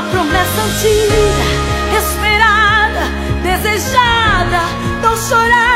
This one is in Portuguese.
uma promessa antiga, esperada, desejada, não chorar.